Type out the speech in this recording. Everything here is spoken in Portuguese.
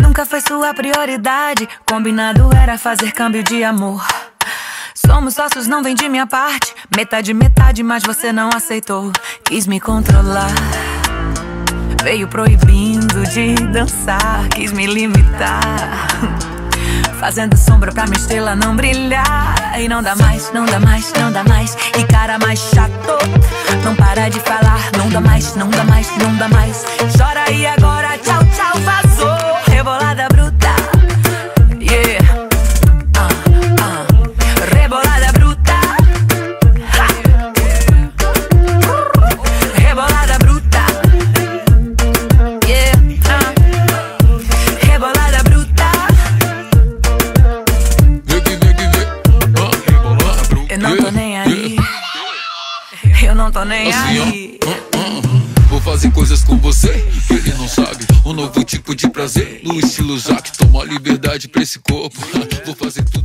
Nunca foi sua prioridade. Combinado era fazer câmbio de amor. Somos sócios, não vem de minha parte. Metade, metade, mas você não aceitou. Quis me controlar. Veio proibindo de dançar. Quis me limitar. Fazendo sombra pra minha estrela não brilhar. E não dá mais, não dá mais, não dá mais. E cara mais chato. Não para de falar. Não dá mais, não dá mais, não dá mais. Chora aí agora, Eu não tô nem Assim, aí. ó. Ah, ah. Vou fazer coisas com você que ele não sabe. Um novo tipo de prazer. No estilo Zack, toma liberdade pra esse corpo. Vou fazer tudo.